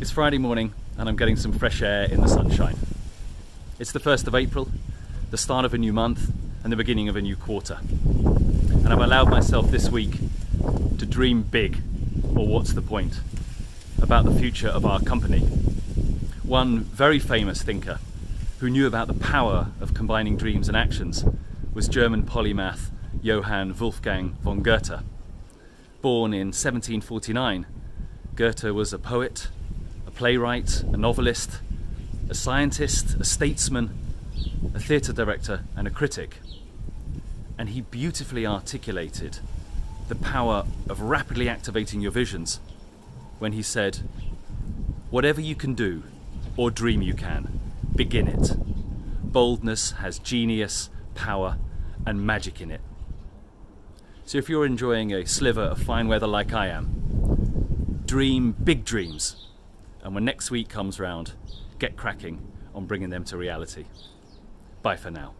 It's Friday morning and I'm getting some fresh air in the sunshine. It's the 1st of April, the start of a new month and the beginning of a new quarter. And I've allowed myself this week to dream big, or what's the point, about the future of our company. One very famous thinker who knew about the power of combining dreams and actions was German polymath Johann Wolfgang von Goethe. Born in 1749, Goethe was a poet, playwright, a novelist, a scientist, a statesman, a theatre director, and a critic. And he beautifully articulated the power of rapidly activating your visions when he said, Whatever you can do, or dream you can, begin it. Boldness has genius, power, and magic in it. So if you're enjoying a sliver of fine weather like I am, dream big dreams and when next week comes round, get cracking on bringing them to reality. Bye for now.